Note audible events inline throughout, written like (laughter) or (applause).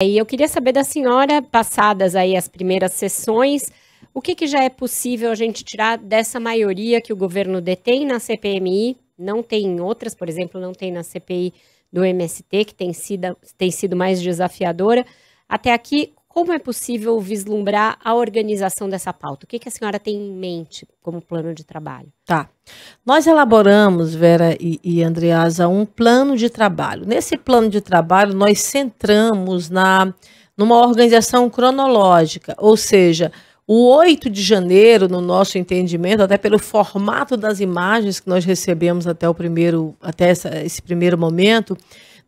E eu queria saber da senhora, passadas aí as primeiras sessões, o que, que já é possível a gente tirar dessa maioria que o governo detém na CPMI, não tem em outras, por exemplo, não tem na CPI do MST, que tem sido, tem sido mais desafiadora. Até aqui, como é possível vislumbrar a organização dessa pauta? O que, que a senhora tem em mente como plano de trabalho? Tá. Nós elaboramos, Vera e, e Andreasa, um plano de trabalho. Nesse plano de trabalho, nós centramos na numa organização cronológica, ou seja, o 8 de janeiro, no nosso entendimento, até pelo formato das imagens que nós recebemos até o primeiro, até essa, esse primeiro momento,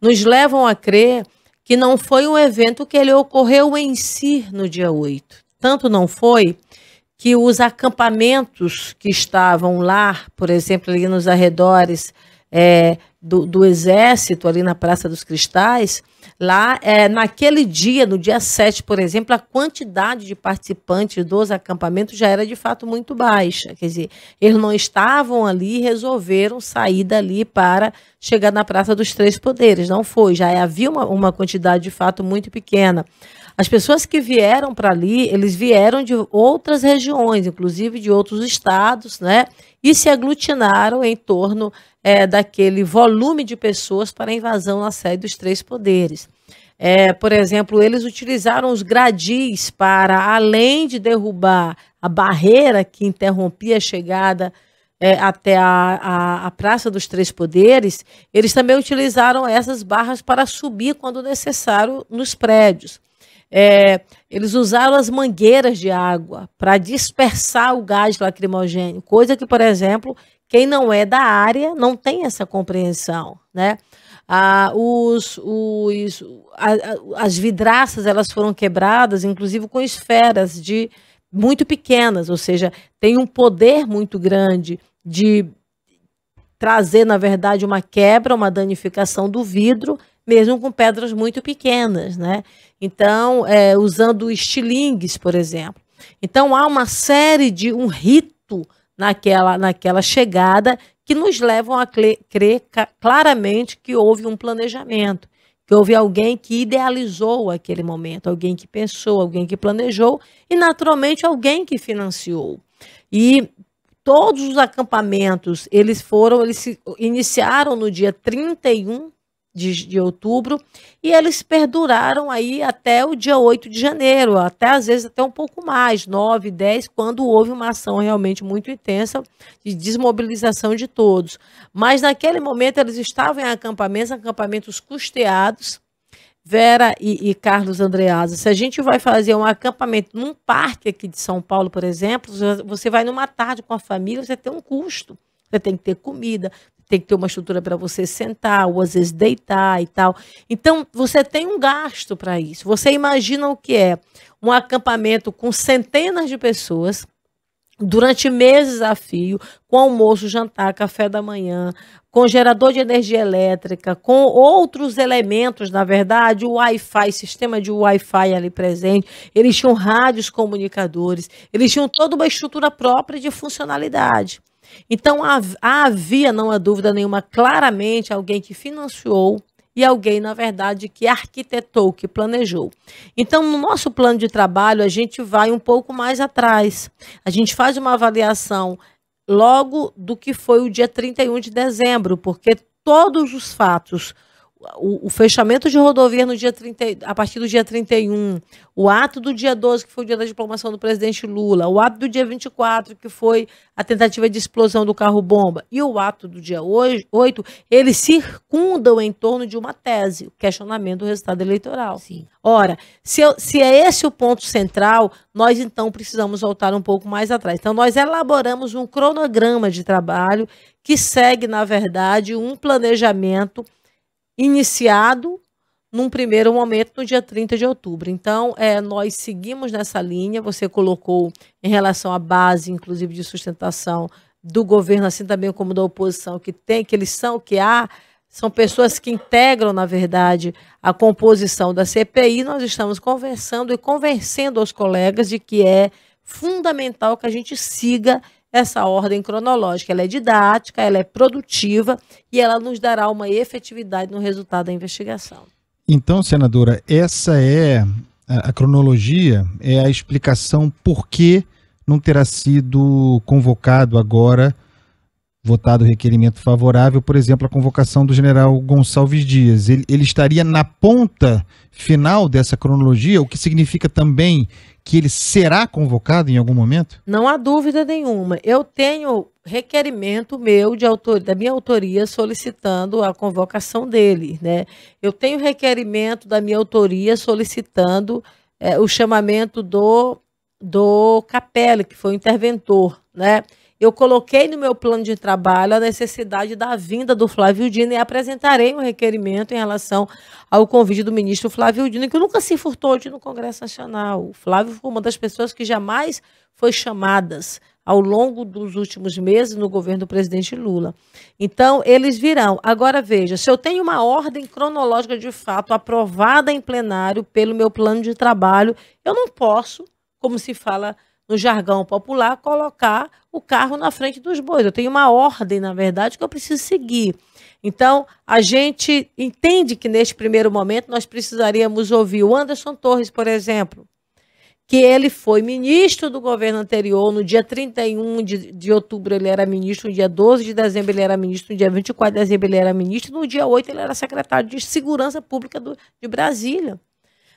nos levam a crer que não foi um evento que ele ocorreu em si no dia 8. Tanto não foi que os acampamentos que estavam lá, por exemplo, ali nos arredores é, do, do, Exército, ali na Praça dos Cristais, lá, é, naquele dia, no dia 7, por exemplo, a quantidade de participantes dos acampamentos já era de fato muito baixa. Quer dizer, eles não estavam ali e resolveram sair dali para chegar na Praça dos Três Poderes. Não foi, já havia uma, uma quantidade de fato muito pequena. As pessoas que vieram para ali, eles vieram de outras regiões, inclusive de outros estados, né? E se aglutinaram em torno é, daquele volume de pessoas para a invasão na sede dos três poderes. É, por exemplo, eles utilizaram os gradis para, além de derrubar a barreira que interrompia a chegada é, até a, a, a, Praça dos Três Poderes, eles também utilizaram essas barras para subir quando necessário nos prédios. É, eles usaram as mangueiras de água para dispersar o gás lacrimogênio, coisa que, por exemplo, quem não é da área não tem essa compreensão, né? Ah, os, os, a, as vidraças elas foram quebradas, inclusive com esferas de muito pequenas, ou seja, tem um poder muito grande de trazer, na verdade, uma quebra, uma danificação do vidro, mesmo com pedras muito pequenas, né? Então, é, usando estilingues, por exemplo. Então, há uma série de um rito naquela, naquela chegada que nos levam a crer claramente que houve um planejamento, que houve alguém que idealizou aquele momento, alguém que pensou, alguém que planejou e, naturalmente, alguém que financiou. E todos os acampamentos, eles foram, eles se iniciaram no dia 31 de, de, outubro, e eles perduraram aí até o dia 8 de janeiro, até às vezes até um pouco mais, 9, 10, quando houve uma ação realmente muito intensa de desmobilização de todos. Mas naquele momento eles estavam em acampamentos, acampamentos custeados, Vera e, e Carlos Andreasa, se a gente vai fazer um acampamento num parque aqui de São Paulo, por exemplo, você vai numa tarde com a família, você tem um custo. Você tem que ter comida, tem que ter uma estrutura para você sentar, ou às vezes deitar e tal. Então, você tem um gasto para isso. Você imagina o que é um acampamento com centenas de pessoas durante meses a fio, com almoço, jantar, café da manhã, com gerador de energia elétrica, com outros elementos, na verdade, o Wi-Fi, sistema de Wi-Fi ali presente, eles tinham rádios comunicadores, eles tinham toda uma estrutura própria de funcionalidade. Então, havia, não há dúvida nenhuma, claramente alguém que financiou e alguém, na verdade, que arquitetou, que planejou. Então, no nosso plano de trabalho, a gente vai um pouco mais atrás. A gente faz uma avaliação logo do que foi o dia 31 de dezembro, porque todos os fatos o, o, fechamento de rodovia no dia 30, a partir do dia 31, o ato do dia 12, que foi o dia da diplomação do presidente Lula, o ato do dia 24, que foi a tentativa de explosão do carro-bomba, e o ato do dia 8, eles circundam em torno de uma tese, o questionamento do resultado eleitoral. Sim. Ora, se, se é esse o ponto central, nós então precisamos voltar um pouco mais atrás. Então, nós elaboramos um cronograma de trabalho que segue, na verdade, um planejamento iniciado num primeiro momento no dia 30 de outubro. Então, é, nós seguimos nessa linha. Você colocou em relação à base, inclusive, de sustentação do governo, assim também como da oposição, que tem, que eles são, que há, são pessoas que integram, na verdade, a composição da CPI. Nós estamos conversando e convencendo aos colegas de que é fundamental que a gente siga essa ordem cronológica. Ela é didática, ela é produtiva e ela nos dará uma efetividade no resultado da investigação. Então, senadora, essa é a, a cronologia, é a explicação por que não terá sido convocado agora, votado requerimento favorável, por exemplo, a convocação do general Gonçalves Dias. Ele, ele estaria na ponta final dessa cronologia, o que significa também que ele será convocado em algum momento? Não há dúvida nenhuma. Eu tenho requerimento meu de autor, da minha autoria solicitando a convocação dele, né? Eu tenho requerimento da minha autoria solicitando é, o chamamento do do Capelli, que foi o interventor, né? Eu coloquei no meu plano de trabalho a necessidade da vinda do Flávio Dino e apresentarei um requerimento em relação ao convite do ministro Flávio Dino, que nunca se furtou de no Congresso Nacional. O Flávio foi uma das pessoas que jamais foi chamadas ao longo dos últimos meses no governo do presidente Lula. Então, eles virão. Agora, veja, se eu tenho uma ordem cronológica de fato aprovada em plenário pelo meu plano de trabalho, eu não posso, como se fala no jargão popular, colocar o carro na frente dos bois. Eu tenho uma ordem, na verdade, que eu preciso seguir. Então, a gente entende que neste primeiro momento nós precisaríamos ouvir o Anderson Torres, por exemplo, que ele foi ministro do governo anterior, no dia 31 de, de outubro ele era ministro, no dia 12 de dezembro ele era ministro, no dia 24 de dezembro ele era ministro, no dia 8 ele era secretário de Segurança Pública do, de Brasília.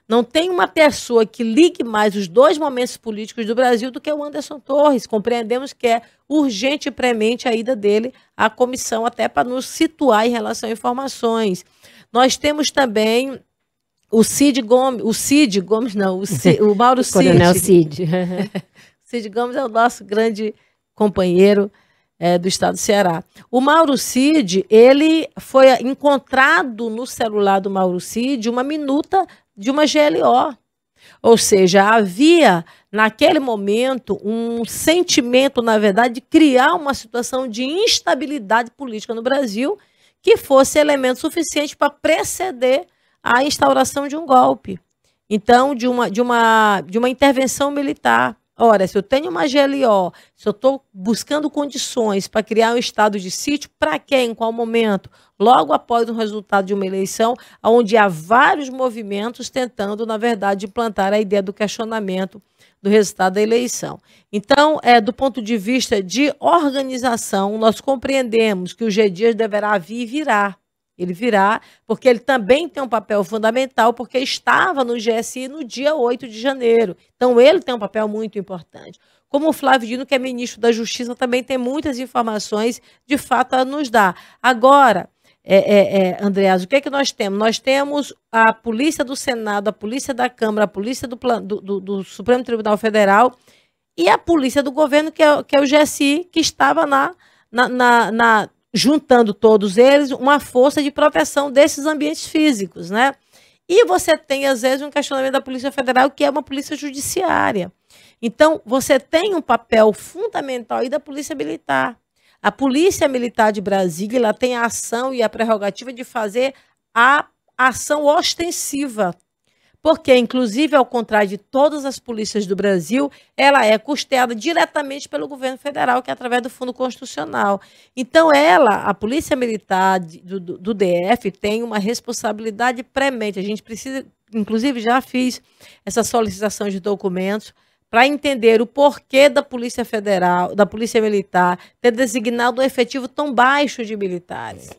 Não tem uma pessoa que ligue mais os dois momentos políticos do Brasil do que o Anderson Torres. Compreendemos que é urgente e premente a ida dele à comissão, até para nos situar em relação a informações. Nós temos também o Cid Gomes, o Cid Gomes, não, o, Cid, o Mauro (laughs) Cid. Coronel Cid. (laughs) Cid Gomes é o nosso grande companheiro é, do estado do Ceará. O Mauro Cid, ele foi encontrado no celular do Mauro Cid uma minuta de uma GLO. Ou seja, havia naquele momento um sentimento, na verdade, de criar uma situação de instabilidade política no Brasil que fosse elemento suficiente para preceder a instauração de um golpe. Então, de uma, de uma, de uma intervenção militar. Ora, se eu tenho uma GLO, se eu estou buscando condições para criar um estado de sítio, para quê? Em qual momento? Logo após o resultado de uma eleição, onde há vários movimentos tentando, na verdade, implantar a ideia do questionamento do resultado da eleição. Então, é, do ponto de vista de organização, nós compreendemos que o G Dias deverá vir e virar. Ele virá, porque ele também tem um papel fundamental, porque estava no GSI no dia 8 de janeiro. Então, ele tem um papel muito importante. Como o Flávio Dino, que é ministro da Justiça, também tem muitas informações, de fato, a nos dar. Agora, é, é, é, Andreas, o que é que nós temos? Nós temos a Polícia do Senado, a Polícia da Câmara, a Polícia do, do, do, do Supremo Tribunal Federal e a Polícia do Governo, que é, que é o GSI, que estava na, na, na, na juntando todos eles, uma força de proteção desses ambientes físicos, né? E você tem, às vezes, um questionamento da Polícia Federal, que é uma polícia judiciária. Então, você tem um papel fundamental aí da Polícia Militar. A Polícia Militar de Brasília ela tem a ação e a prerrogativa de fazer a ação ostensiva porque, inclusive, ao contrário de todas as polícias do Brasil, ela é custeada diretamente pelo governo federal, que é através do Fundo Constitucional. Então, ela, a Polícia Militar do, do, do DF, tem uma responsabilidade premente. A gente precisa, inclusive, já fiz essa solicitação de documentos para entender o porquê da Polícia Federal, da Polícia Militar, ter designado um efetivo tão baixo de militares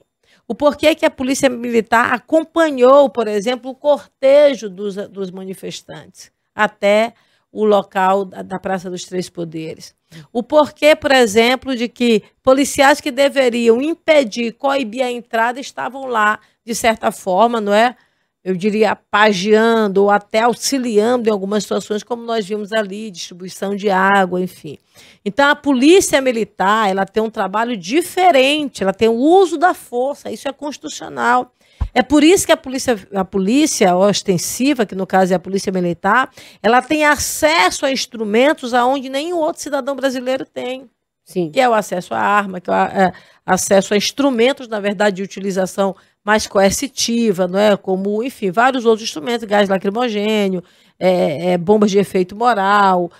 o porquê que a polícia militar acompanhou, por exemplo, o cortejo dos, dos manifestantes até o local da, da Praça dos Três Poderes. O porquê, por exemplo, de que policiais que deveriam impedir, coibir a entrada estavam lá, de certa forma, não é? Eu diria, pagiando ou até auxiliando em algumas situações, como nós vimos ali, distribuição de água, enfim. Então, a polícia militar, ela tem um trabalho diferente, ela tem o uso da força, isso é constitucional. É por isso que a polícia, a polícia ostensiva, que no caso é a polícia militar, ela tem acesso a instrumentos aonde nenhum outro cidadão brasileiro tem. Sim. Que é o acesso à arma, que é o é, acesso a instrumentos, na verdade, de utilização mais coercitiva, não é? Como, enfim, vários outros instrumentos, gás lacrimogênio, é, é, bombas de efeito moral,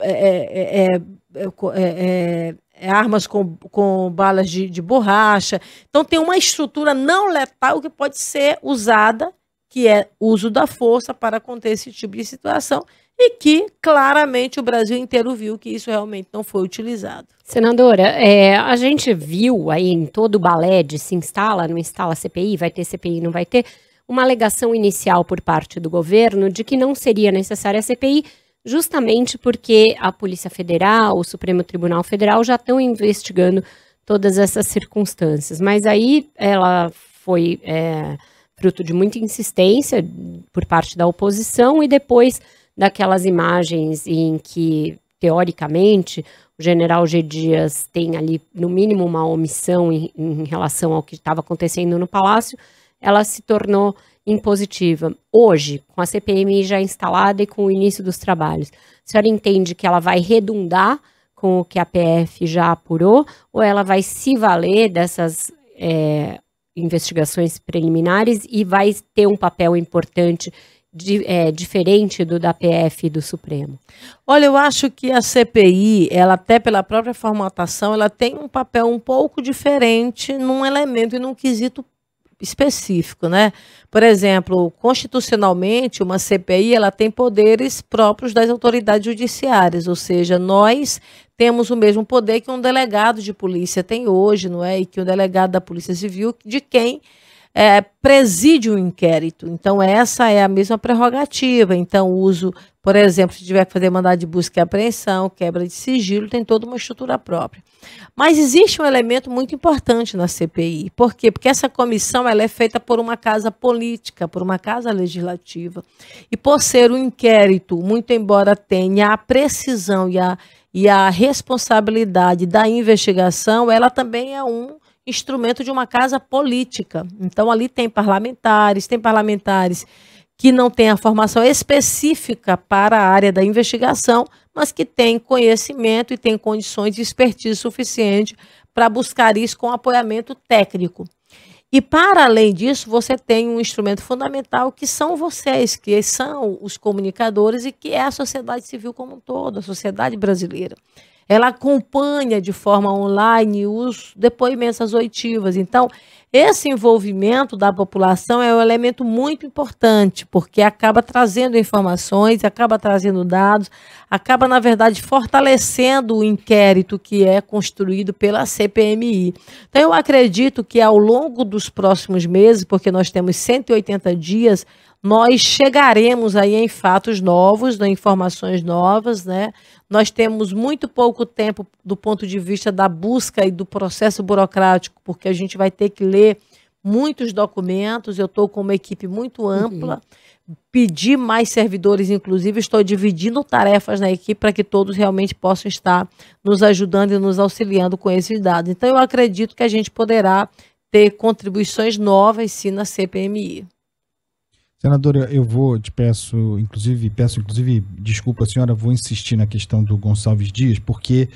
é, é, armas com, com balas de, de borracha. Então tem uma estrutura não letal que pode ser usada que é uso da força para conter esse tipo de situação e que claramente o Brasil inteiro viu que isso realmente não foi utilizado. Senadora, é, a gente viu aí em todo o balé de se instala, não instala CPI, vai ter CPI, não vai ter, uma alegação inicial por parte do governo de que não seria necessária a CPI, justamente porque a Polícia Federal, o Supremo Tribunal Federal já estão investigando todas essas circunstâncias. Mas aí ela foi é, fruto de muita insistência por parte da oposição e depois daquelas imagens em que, teoricamente, o general G. Dias tem ali, no mínimo, uma omissão em, em relação ao que estava acontecendo no Palácio, ela se tornou impositiva. Hoje, com a CPMI já instalada e com o início dos trabalhos, a senhora entende que ela vai redundar com o que a PF já apurou ou ela vai se valer dessas é, investigações preliminares e vai ter um papel importante de, é, diferente do da PF e do Supremo? Olha, eu acho que a CPI, ela até pela própria formatação, ela tem um papel um pouco diferente num elemento e num quesito específico, né? Por exemplo, constitucionalmente, uma CPI ela tem poderes próprios das autoridades judiciárias, ou seja, nós temos o mesmo poder que um delegado de polícia tem hoje, não é? E que o delegado da Polícia Civil, de quem é, preside o um inquérito. Então, essa é a mesma prerrogativa. Então, uso, por exemplo, se tiver que fazer mandado de busca e apreensão, quebra de sigilo, tem toda uma estrutura própria. Mas existe um elemento muito importante na CPI. Por quê? Porque essa comissão ela é feita por uma casa política, por uma casa legislativa. E por ser um inquérito, muito embora tenha a precisão e a, e a responsabilidade da investigação, ela também é um instrumento de uma casa política. Então, ali tem parlamentares, tem parlamentares que não têm a formação específica para a área da investigação, mas que têm conhecimento e têm condições de expertise suficiente para buscar isso com apoiamento técnico. E para além disso, você tem um instrumento fundamental que são vocês, que são os comunicadores e que é a sociedade civil como um todo, a sociedade brasileira ela acompanha de forma online os depoimentos, as oitivas. Então, esse envolvimento da população é um elemento muito importante, porque acaba trazendo informações, acaba trazendo dados, acaba, na verdade, fortalecendo o inquérito que é construído pela CPMI. Então, eu acredito que ao longo dos próximos meses, porque nós temos 180 dias, nós chegaremos aí em fatos novos, em informações novas, né? Nós temos muito pouco tempo do ponto de vista da busca e do processo burocrático, porque a gente vai ter que ler muitos documentos. Eu estou com uma equipe muito uhum. ampla. Uhum. Pedi mais servidores, inclusive, estou dividindo tarefas na equipe para que todos realmente possam estar nos ajudando e nos auxiliando com esses dados. Então, eu acredito que a gente poderá ter contribuições novas, sim, na CPMI. Senadora, eu vou, te peço, inclusive, peço, inclusive, desculpa, senhora, vou insistir na questão do Gonçalves Dias, porque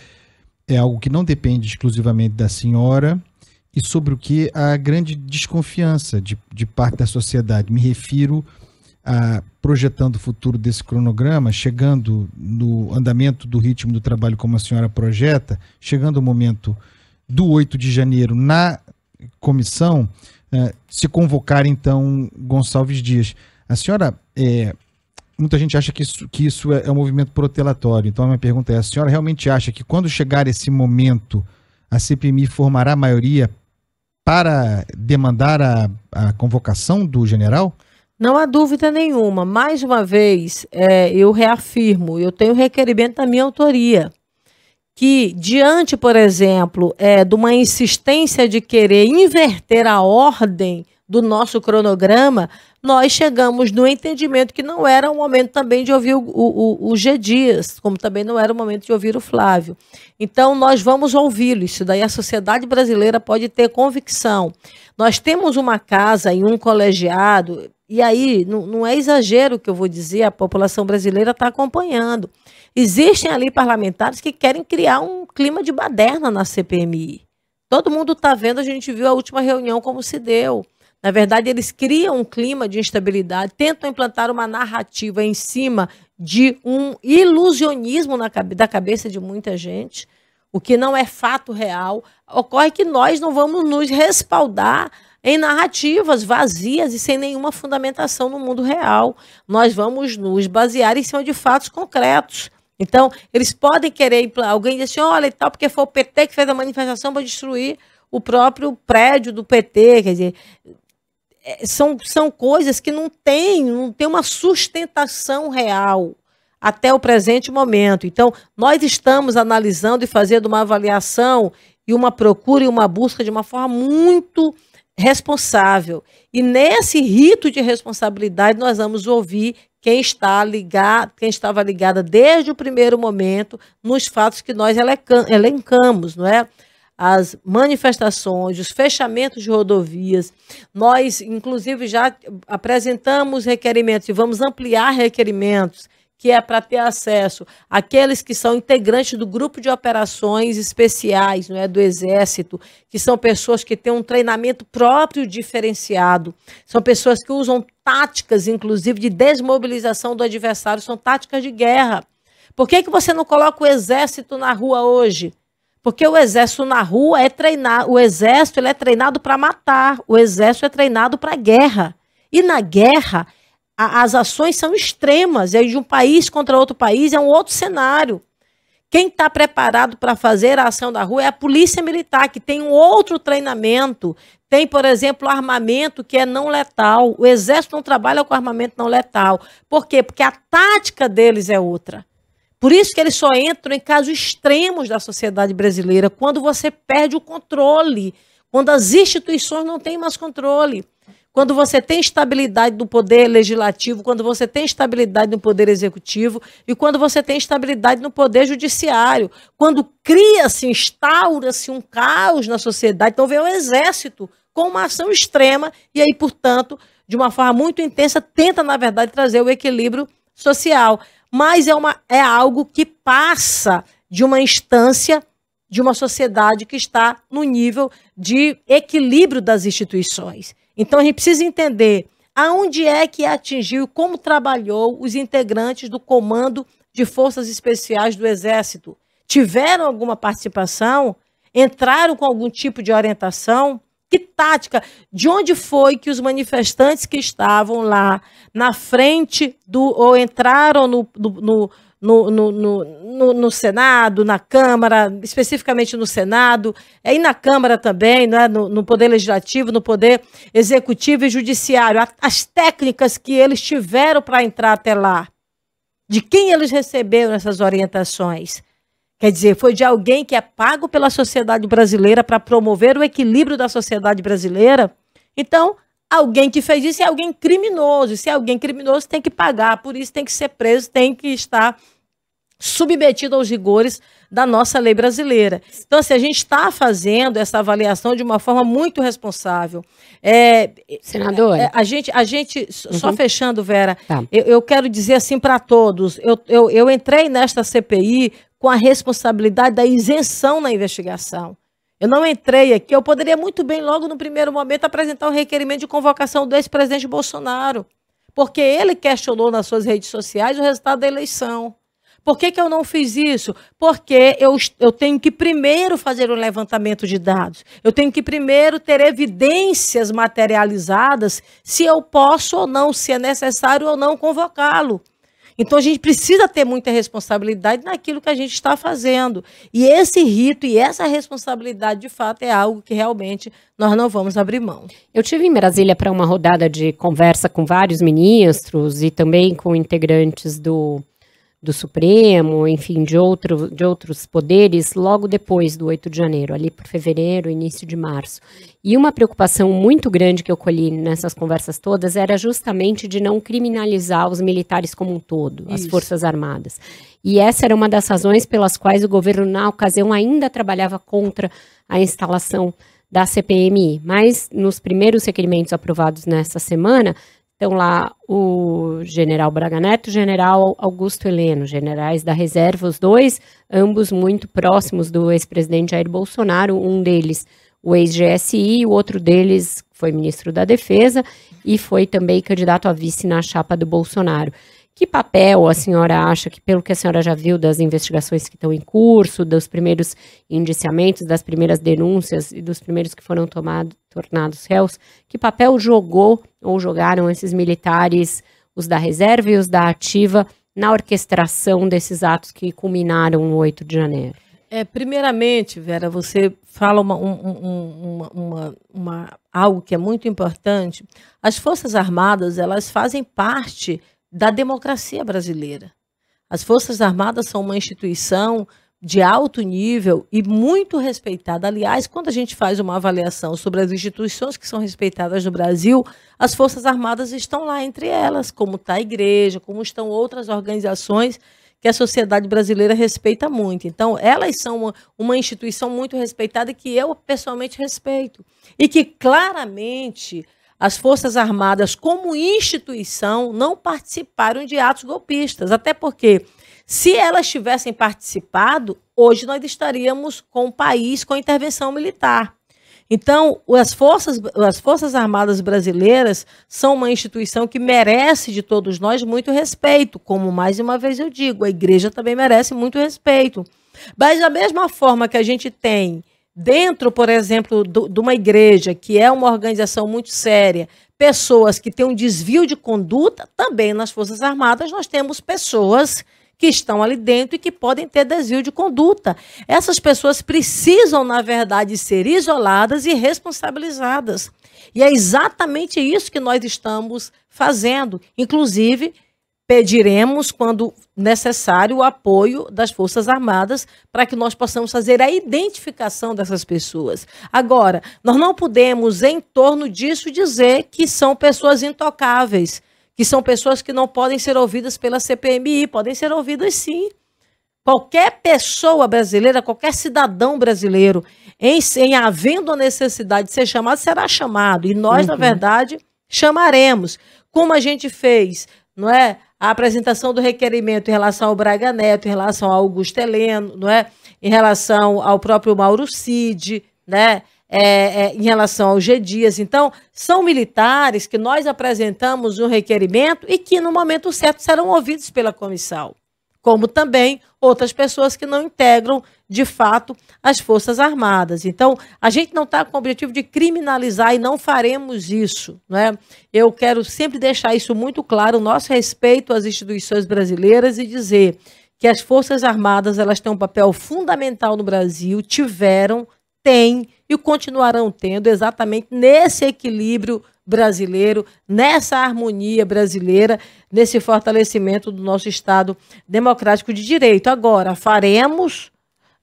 é algo que não depende exclusivamente da senhora e sobre o que há grande desconfiança de, de parte da sociedade. Me refiro a projetando o futuro desse cronograma, chegando no andamento do ritmo do trabalho como a senhora projeta, chegando o momento do 8 de janeiro na comissão, é, se convocar então Gonçalves Dias. A senhora, é, muita gente acha que isso, que isso é, é um movimento protelatório. Então a minha pergunta é: a senhora realmente acha que quando chegar esse momento a CPMI formará a maioria para demandar a, a convocação do general? Não há dúvida nenhuma. Mais uma vez, é, eu reafirmo, eu tenho requerimento da minha autoria que, diante, por exemplo, é, de uma insistência de querer inverter a ordem do nosso cronograma, nós chegamos no entendimento que não era o momento também de ouvir o, o, o G. Dias, como também não era o momento de ouvir o Flávio. Então, nós vamos ouvi-lo. Isso daí a sociedade brasileira pode ter convicção. Nós temos uma casa e um colegiado, e aí não, não é exagero que eu vou dizer, a população brasileira está acompanhando. Existem ali parlamentares que querem criar um clima de baderna na CPMI. Todo mundo está vendo, a gente viu a última reunião como se deu. Na verdade, eles criam um clima de instabilidade, tentam implantar uma narrativa em cima de um ilusionismo na, da cabeça de muita gente. O que não é fato real, ocorre que nós não vamos nos respaldar em narrativas vazias e sem nenhuma fundamentação no mundo real. Nós vamos nos basear em cima de fatos concretos. Então, eles podem querer, alguém diz assim, olha e tal, porque foi o PT que fez a manifestação para destruir o próprio prédio do PT, quer dizer, é, são, são coisas que não têm, não tem uma sustentação real até o presente momento. Então, nós estamos analisando e fazendo uma avaliação e uma procura e uma busca de uma forma muito responsável. E nesse rito de responsabilidade, nós vamos ouvir quem está ligado, quem estava ligada desde o primeiro momento nos fatos que nós elencamos, não é? As manifestações, os fechamentos de rodovias. Nós, inclusive, já apresentamos requerimentos e vamos ampliar requerimentos que é para ter acesso àqueles que são integrantes do grupo de operações especiais, não é, do Exército, que são pessoas que têm um treinamento próprio diferenciado, são pessoas que usam táticas, inclusive, de desmobilização do adversário, são táticas de guerra. Por que, que você não coloca o Exército na rua hoje? Porque o Exército na rua é treinado, o Exército ele é treinado para matar, o Exército é treinado para guerra. E na guerra, a, as ações são extremas. E de um país contra outro país é um outro cenário. Quem está preparado para fazer a ação da rua é a polícia militar, que tem um outro treinamento. Tem, por exemplo, armamento que é não letal. O exército não trabalha com armamento não letal. Por quê? Porque a tática deles é outra. Por isso que eles só entram em casos extremos da sociedade brasileira, quando você perde o controle, quando as instituições não têm mais controle. Quando você tem estabilidade do poder legislativo, quando você tem estabilidade no poder executivo e quando você tem estabilidade no poder judiciário, quando cria-se, instaura-se um caos na sociedade, então vem o exército com uma ação extrema e aí, portanto, de uma forma muito intensa, tenta, na verdade, trazer o equilíbrio social. Mas é, uma, é algo que passa de uma instância de uma sociedade que está no nível de equilíbrio das instituições. Então a gente precisa entender aonde é que atingiu, como trabalhou os integrantes do Comando de Forças Especiais do Exército. Tiveram alguma participação? Entraram com algum tipo de orientação? Que tática? De onde foi que os manifestantes que estavam lá na frente do. ou entraram no, no, no no, no, no, no, Senado, na Câmara, especificamente no Senado, é, e na Câmara também, né, no, no Poder Legislativo, no Poder Executivo e Judiciário. As técnicas que eles tiveram para entrar até lá. De quem eles receberam essas orientações? Quer dizer, foi de alguém que é pago pela sociedade brasileira para promover o equilíbrio da sociedade brasileira? Então, alguém que fez isso é alguém criminoso. Se é alguém criminoso, tem que pagar, por isso tem que ser preso, tem que estar submetido aos rigores da nossa lei brasileira. Então, assim, a gente está fazendo essa avaliação de uma forma muito responsável. É, Senadora. É, a gente, a gente uhum. só fechando, Vera, tá. eu, eu, quero dizer assim para todos, eu, eu, eu entrei nesta CPI com a responsabilidade da isenção na investigação. Eu não entrei aqui, eu poderia muito bem, logo no primeiro momento, apresentar o um requerimento de convocação do ex-presidente Bolsonaro, porque ele questionou nas suas redes sociais o resultado da eleição. Por que, que eu não fiz isso? Porque eu, eu tenho que primeiro fazer um levantamento de dados. Eu tenho que primeiro ter evidências materializadas se eu posso ou não, se é necessário ou não convocá-lo. Então a gente precisa ter muita responsabilidade naquilo que a gente está fazendo. E esse rito e essa responsabilidade, de fato, é algo que realmente nós não vamos abrir mão. Eu tive em Brasília para uma rodada de conversa com vários ministros e também com integrantes do do Supremo, enfim, de, outro, de outros poderes, logo depois do 8 de janeiro, ali por fevereiro, início de março. E uma preocupação muito grande que eu colhi nessas conversas todas era justamente de não criminalizar os militares como um todo, Isso. as Forças Armadas. E essa era uma das razões pelas quais o governo, na ocasião, ainda trabalhava contra a instalação da CPMI. Mas nos primeiros requerimentos aprovados nessa semana, Estão lá o general Braga Neto o general Augusto Heleno, generais da reserva, os dois, ambos muito próximos do ex-presidente Jair Bolsonaro, um deles o ex-GSI, o outro deles foi ministro da Defesa e foi também candidato a vice na chapa do Bolsonaro Que papel a senhora acha que, pelo que a senhora já viu das investigações que estão em curso, dos primeiros indiciamentos, das primeiras denúncias e dos primeiros que foram tomado, tornados réus, que papel jogou ou jogaram esses militares, os da reserva e os da ativa, na orquestração desses atos que culminaram no 8 de janeiro? É, primeiramente, Vera, você fala uma, um, uma, uma, uma, algo que é muito importante. As Forças Armadas, elas fazem parte da democracia brasileira. As Forças Armadas são uma instituição de alto nível e muito respeitada. Aliás, quando a gente faz uma avaliação sobre as instituições que são respeitadas no Brasil, as Forças Armadas estão lá entre elas, como está a igreja, como estão outras organizações que a sociedade brasileira respeita muito. Então, elas são uma, uma instituição muito respeitada que eu pessoalmente respeito. E que claramente as Forças Armadas, como instituição, não participaram de atos golpistas. Até porque, se elas tivessem participado, hoje nós estaríamos com o país com intervenção militar. Então, as forças, as forças Armadas brasileiras são uma instituição que merece de todos nós muito respeito, como mais uma vez eu digo, a igreja também merece muito respeito. Mas da mesma forma que a gente tem dentro, por exemplo, de uma igreja, que é uma organização muito séria, pessoas que têm um desvio de conduta, também nas Forças Armadas nós temos pessoas que estão ali dentro e que podem ter desvio de conduta. Essas pessoas precisam, na verdade, ser isoladas e responsabilizadas. E é exatamente isso que nós estamos fazendo. Inclusive, pediremos, quando necessário, o apoio das Forças Armadas para que nós possamos fazer a identificação dessas pessoas. Agora, nós não podemos, em torno disso, dizer que são pessoas intocáveis, que são pessoas que não podem ser ouvidas pela CPMI, podem ser ouvidas sim. Qualquer pessoa brasileira, qualquer cidadão brasileiro, em, em havendo a necessidade de ser chamado, será chamado. E nós, uhum. na verdade, chamaremos. Como a gente fez, não é? A apresentação do requerimento em relação ao Braga Neto, em relação ao Augusto Heleno, não é? em relação ao próprio Mauro Cid, né? É, é, em relação ao G. Dias. Então, são militares que nós apresentamos um requerimento e que, no momento certo, serão ouvidos pela comissão como também outras pessoas que não integram, de fato, as Forças Armadas. Então, a gente não está com o objetivo de criminalizar e não faremos isso. Né? Eu quero sempre deixar isso muito claro, o nosso respeito às instituições brasileiras e dizer que as Forças Armadas elas têm um papel fundamental no Brasil, tiveram, têm e continuarão tendo exatamente nesse equilíbrio brasileiro, nessa harmonia brasileira, nesse fortalecimento do nosso Estado democrático de direito. Agora, faremos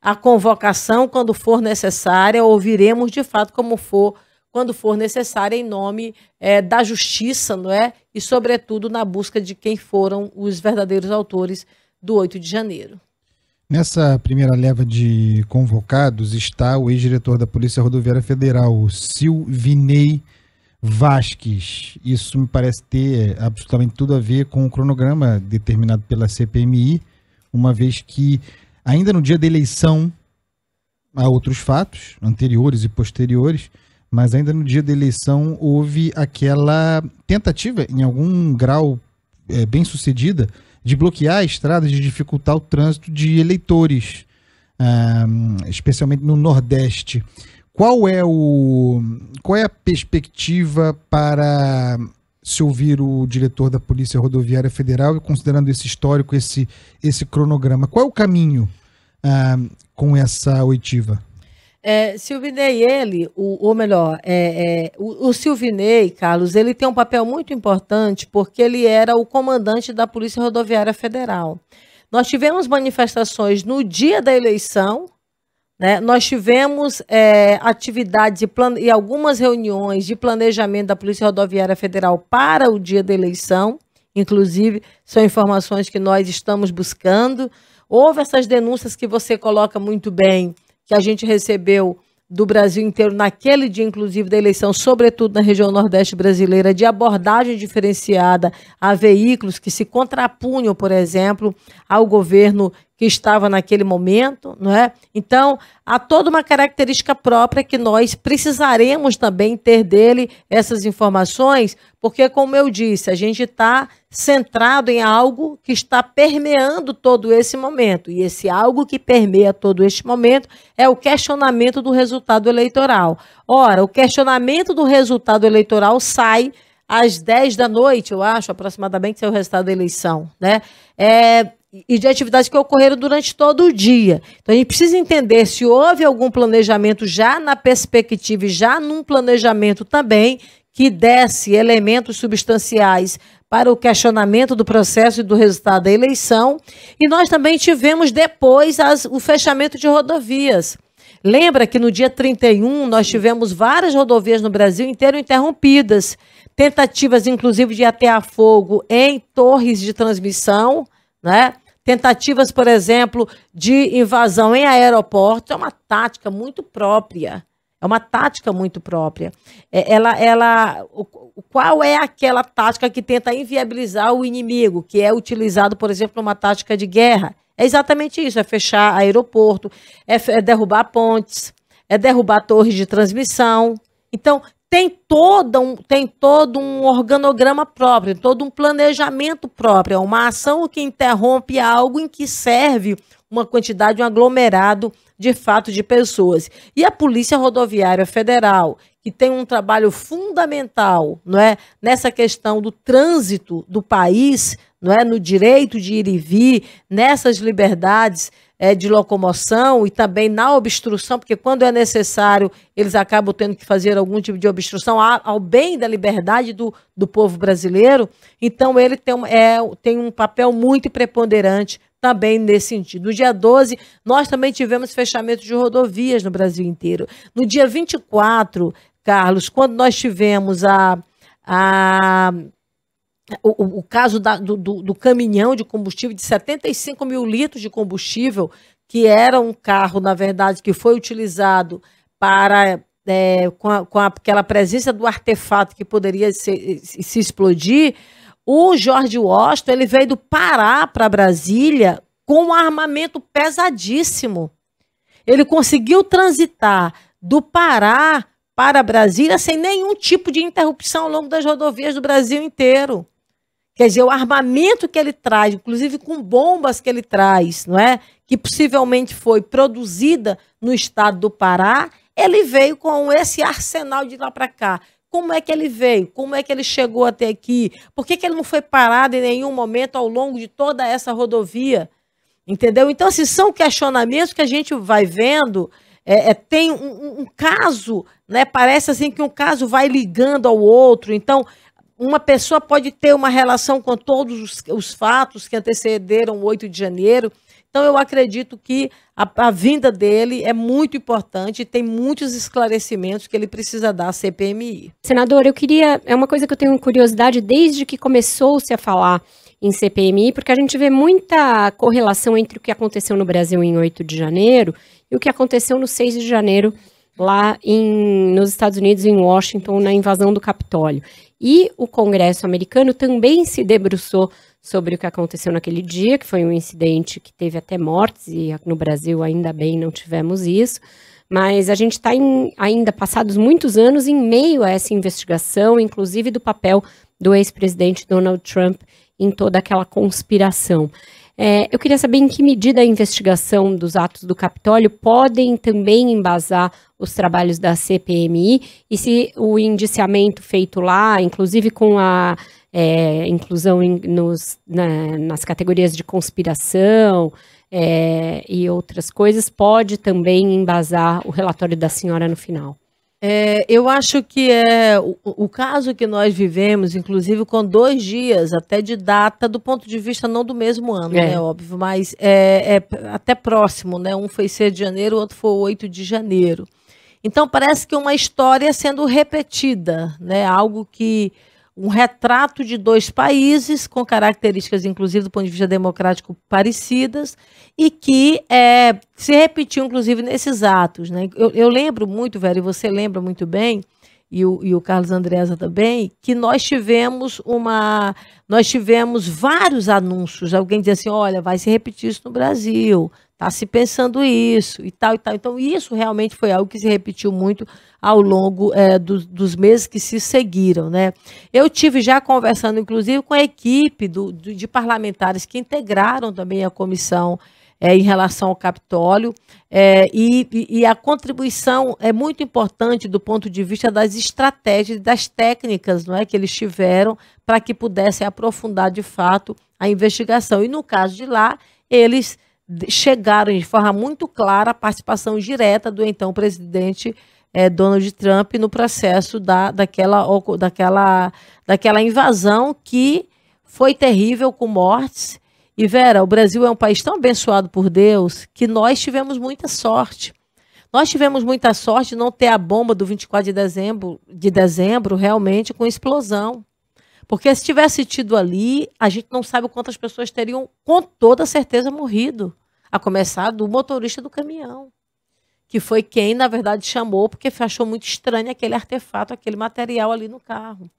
a convocação quando for necessária, ouviremos de fato como for quando for necessária, em nome é, da justiça, não é? E, sobretudo, na busca de quem foram os verdadeiros autores do 8 de janeiro. Nessa primeira leva de convocados está o ex-diretor da Polícia Rodoviária Federal, Silvinei Vasques. Isso me parece ter absolutamente tudo a ver com o cronograma determinado pela CPMI, uma vez que ainda no dia da eleição há outros fatos anteriores e posteriores, mas ainda no dia da eleição houve aquela tentativa, em algum grau é, bem sucedida, de bloquear a estrada, de dificultar o trânsito de eleitores, especialmente no Nordeste. Qual é, o, qual é a perspectiva para se ouvir o diretor da Polícia Rodoviária Federal e considerando esse histórico, esse, esse cronograma? Qual é o caminho ah, com essa oitiva? É, Silvinei, ele, o, ou melhor, é, é, o, o Silvinei, Carlos, ele tem um papel muito importante porque ele era o comandante da Polícia Rodoviária Federal. Nós tivemos manifestações no dia da eleição, né? Nós tivemos é, atividades e, e, algumas reuniões de planejamento da Polícia Rodoviária Federal para o dia da eleição, inclusive são informações que nós estamos buscando. Houve essas denúncias que você coloca muito bem, que a gente recebeu do Brasil inteiro naquele dia, inclusive, da eleição, sobretudo na região nordeste brasileira, de abordagem diferenciada a veículos que se contrapunham, por exemplo, ao governo que estava naquele momento, não é? Então, há toda uma característica própria que nós precisaremos também ter dele essas informações, porque, como eu disse, a gente está centrado em algo que está permeando todo esse momento. E esse algo que permeia todo este momento é o questionamento do resultado eleitoral. Ora, o questionamento do resultado eleitoral sai às 10 da noite, eu acho, aproximadamente, é o resultado da eleição, né? É, e de atividades que ocorreram durante todo o dia. Então a gente precisa entender se houve algum planejamento já na perspectiva e já num planejamento também que desse elementos substanciais para o questionamento do processo e do resultado da eleição. E nós também tivemos depois as, o fechamento de rodovias. Lembra que no dia 31 nós tivemos várias rodovias no Brasil inteiro interrompidas, tentativas inclusive de atear fogo em torres de transmissão, né? Tentativas, por exemplo, de invasão em aeroporto é uma tática muito própria. É uma tática muito própria. É, ela, ela, o, qual é aquela tática que tenta inviabilizar o inimigo, que é utilizado, por exemplo, numa tática de guerra? É exatamente isso: é fechar aeroporto, é, é derrubar pontes, é derrubar torres de transmissão. Então, tem todo um, tem todo um organograma próprio, todo um planejamento próprio, é uma ação que interrompe algo em que serve uma quantidade, um aglomerado de fato de pessoas. E a Polícia Rodoviária Federal, que tem um trabalho fundamental, não é, nessa questão do trânsito do país, não é, no direito de ir e vir, nessas liberdades é, de locomoção e também na obstrução, porque quando é necessário, eles acabam tendo que fazer algum tipo de obstrução ao bem da liberdade do, do povo brasileiro. Então, ele tem, é, tem um papel muito preponderante também nesse sentido. No dia 12, nós também tivemos fechamento de rodovias no Brasil inteiro. No dia 24, Carlos, quando nós tivemos a, a o, o, caso da, do, do, do, caminhão de combustível de 75 mil litros de combustível, que era um carro, na verdade, que foi utilizado para. É, com, a, com, aquela presença do artefato que poderia se, se explodir, o George Washington ele veio do Pará para Brasília com um armamento pesadíssimo. Ele conseguiu transitar do Pará para Brasília sem nenhum tipo de interrupção ao longo das rodovias do Brasil inteiro. Quer dizer, o armamento que ele traz, inclusive com bombas que ele traz, não é? Que possivelmente foi produzida no estado do Pará, ele veio com esse arsenal de lá para cá. Como é que ele veio? Como é que ele chegou até aqui? Por que, que ele não foi parado em nenhum momento ao longo de toda essa rodovia? Entendeu? Então, assim, são questionamentos que a gente vai vendo. É, é, tem um, um, caso, né? Parece assim que um caso vai ligando ao outro. Então, uma pessoa pode ter uma relação com todos os, os, fatos que antecederam o 8 de janeiro. Então, eu acredito que a, a, vinda dele é muito importante e tem muitos esclarecimentos que ele precisa dar à CPMI. Senador, eu queria. É uma coisa que eu tenho curiosidade desde que começou-se a falar em CPMI, porque a gente vê muita correlação entre o que aconteceu no Brasil em 8 de janeiro e o que aconteceu no 6 de janeiro lá em, nos Estados Unidos, em Washington, na invasão do Capitólio. E o Congresso americano também se debruçou sobre o que aconteceu naquele dia, que foi um incidente que teve até mortes, e no Brasil ainda bem não tivemos isso. Mas a gente está ainda passados muitos anos em meio a essa investigação, inclusive do papel do ex-presidente Donald Trump em toda aquela conspiração. É, eu queria saber em que medida a investigação dos atos do Capitólio podem também embasar os trabalhos da CPMI e se o indiciamento feito lá, inclusive com a é, inclusão nos, na, nas categorias de conspiração é, e outras coisas, pode também embasar o relatório da senhora no final. É, eu acho que é o, o, caso que nós vivemos, inclusive com dois dias até de data, do ponto de vista não do mesmo ano, é. né, óbvio, mas é, é, até próximo, né? Um foi 6 de janeiro, o outro foi 8 de janeiro. Então parece que uma história sendo repetida, né? Algo que um retrato de dois países com características, inclusive do ponto de vista democrático, parecidas e que é, se repetiu, inclusive, nesses atos. Né? Eu, eu lembro muito, velho, e você lembra muito bem, e o, e o Carlos Andresa também, que nós tivemos uma. Nós tivemos vários anúncios. Alguém dizia assim: olha, vai se repetir isso no Brasil, está se pensando isso e tal e tal. Então, isso realmente foi algo que se repetiu muito ao longo é, do, dos meses que se seguiram. Né? Eu tive já conversando, inclusive, com a equipe do, do de parlamentares que integraram também a comissão é, em relação ao Capitólio, é, e, e, a contribuição é muito importante do ponto de vista das estratégias, das técnicas não é, que eles tiveram para que pudessem aprofundar de fato a investigação. E no caso de lá, eles chegaram de forma muito clara à participação direta do então presidente é, Donald Trump no processo da, daquela, daquela, daquela invasão que foi terrível com mortes e Vera, o Brasil é um país tão abençoado por Deus que nós tivemos muita sorte. Nós tivemos muita sorte de não ter a bomba do 24 de dezembro, de dezembro realmente com explosão. Porque se tivesse tido ali, a gente não sabe quantas pessoas teriam com toda certeza morrido. A começar do motorista do caminhão, que foi quem, na verdade, chamou porque achou muito estranho aquele artefato, aquele material ali no carro.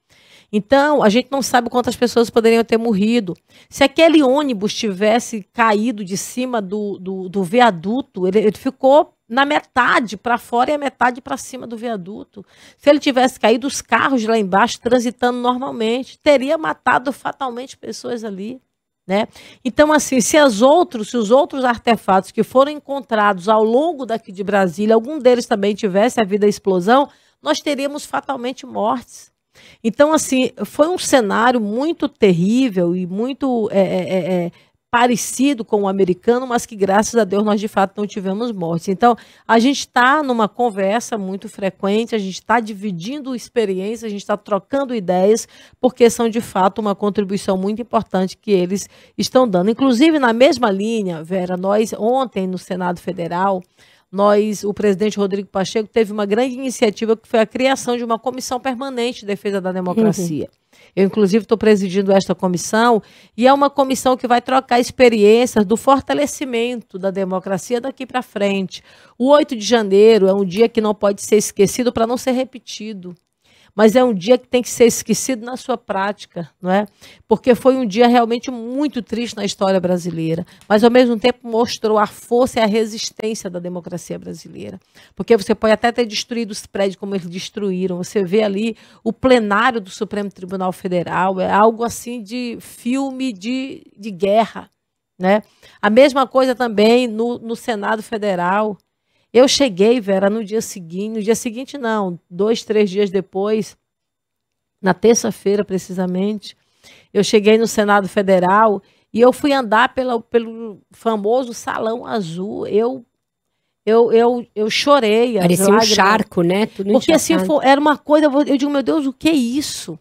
Então, a gente não sabe quantas pessoas poderiam ter morrido. Se aquele ônibus tivesse caído de cima do, do, do viaduto, ele, ele ficou na metade para fora e a metade para cima do viaduto. Se ele tivesse caído, os carros lá embaixo transitando normalmente, teria matado fatalmente pessoas ali. Né? Então, assim, se, as outros, se os outros artefatos que foram encontrados ao longo daqui de Brasília, algum deles também tivesse havido a explosão, nós teríamos fatalmente mortes. Então, assim, foi um cenário muito terrível e muito é, é, é, é, parecido com o americano, mas que, graças a Deus, nós de fato não tivemos mortes. Então, a gente está numa conversa muito frequente, a gente está dividindo experiências, a gente está trocando ideias, porque são de fato uma contribuição muito importante que eles estão dando. Inclusive, na mesma linha, Vera, nós ontem no Senado Federal nós, o presidente Rodrigo Pacheco teve uma grande iniciativa que foi a criação de uma comissão permanente de defesa da democracia. Uhum. Eu, inclusive, estou presidindo esta comissão e é uma comissão que vai trocar experiências do fortalecimento da democracia daqui para frente. O 8 de janeiro é um dia que não pode ser esquecido para não ser repetido mas é um dia que tem que ser esquecido na sua prática, não é? Porque foi um dia realmente muito triste na história brasileira, mas ao mesmo tempo mostrou a força e a resistência da democracia brasileira. Porque você pode até ter destruído os prédios como eles destruíram, você vê ali o plenário do Supremo Tribunal Federal, é algo assim de filme de, de guerra, né? A mesma coisa também no, no Senado Federal. Eu cheguei, Vera, no dia seguinte, no dia seguinte não, dois, três dias depois, na terça-feira precisamente, eu cheguei no Senado Federal e eu fui andar pela, pelo famoso Salão Azul. Eu eu, eu, eu chorei. Parecia um charco, né? Tudo porque assim, for, era uma coisa, eu digo, meu Deus, o que é isso?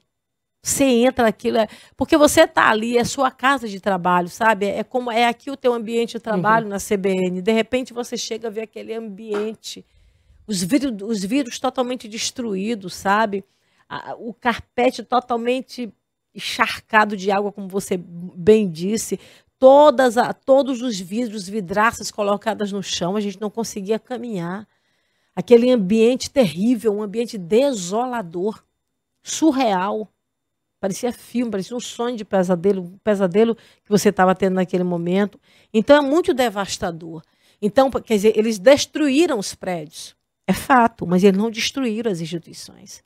Você entra naquilo, é, porque você está ali, é sua casa de trabalho, sabe? É como é aqui o teu ambiente de trabalho uhum. na CBN. De repente você chega a ver aquele ambiente, os vírus, os vírus totalmente destruídos, sabe? o carpete totalmente encharcado de água, como você bem disse. Todas a, todos os vidros, vidraças colocadas no chão, a gente não conseguia caminhar. Aquele ambiente terrível, um ambiente desolador, surreal. Parecia filme, parecia um sonho de pesadelo, um pesadelo que você estava tendo naquele momento. Então é muito devastador. Então, quer dizer, eles destruíram os prédios. É fato, mas eles não destruíram as instituições.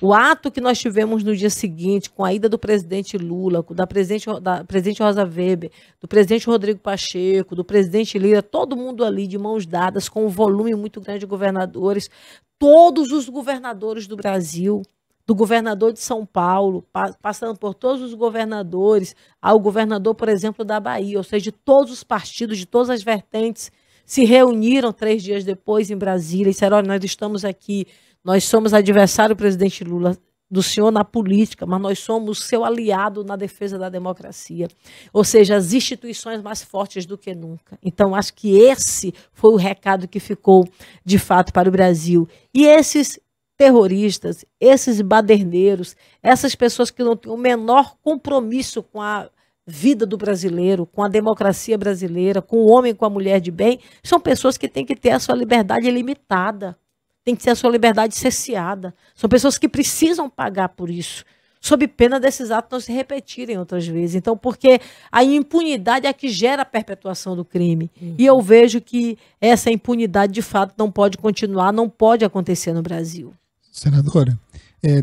O ato que nós tivemos no dia seguinte, com a ida do presidente Lula, da presidente, da presidente Rosa Weber, do presidente Rodrigo Pacheco, do presidente Lira, todo mundo ali de mãos dadas, com um volume muito grande de governadores, todos os governadores do Brasil do governador de São Paulo, passando por todos os governadores, ao governador, por exemplo, da Bahia, ou seja, de todos os partidos, de todas as vertentes, se reuniram três dias depois em Brasília e disseram: olha, nós estamos aqui, nós somos adversário do presidente Lula, do senhor na política, mas nós somos seu aliado na defesa da democracia. Ou seja, as instituições mais fortes do que nunca. Então, acho que esse foi o recado que ficou de fato para o Brasil. E esses terroristas, esses baderneiros, essas pessoas que não têm o menor compromisso com a vida do brasileiro, com a democracia brasileira, com o homem, com a mulher de bem, são pessoas que têm que ter a sua liberdade limitada. tem que ser a sua liberdade cerceada. São pessoas que precisam pagar por isso, sob pena desses atos não se repetirem outras vezes. Então, porque a impunidade é a que gera a perpetuação do crime. Uhum. E eu vejo que essa impunidade, de fato, não pode continuar, não pode acontecer no Brasil. Senadora, é,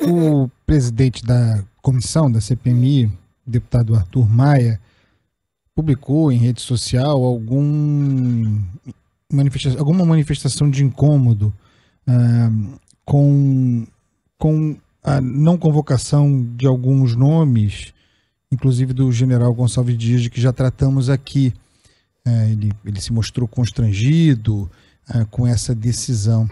o presidente da comissão da CPMI, deputado Arthur Maia, publicou em rede social algum alguma manifestação de incômodo uh, com, com a não convocação de alguns nomes, inclusive do general Gonçalves Dias, de que já tratamos aqui. Uh, ele, ele se mostrou constrangido uh, com essa decisão.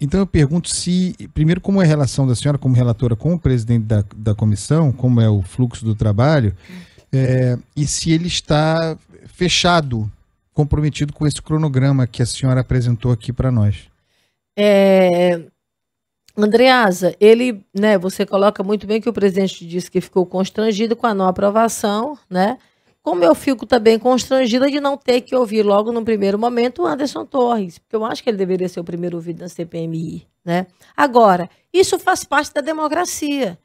Então eu pergunto se, primeiro, como é a relação da senhora como relatora com o presidente da, da comissão, como é o fluxo do trabalho, é, e se ele está fechado, comprometido com esse cronograma que a senhora apresentou aqui para nós. É, Andreasa, ele, né, você coloca muito bem que o presidente disse que ficou constrangido com a não aprovação, né? Como eu fico também constrangida de não ter que ouvir logo no primeiro momento o Anderson Torres, porque eu acho que ele deveria ser o primeiro ouvido na CPMI. Né? Agora, isso faz parte da democracia.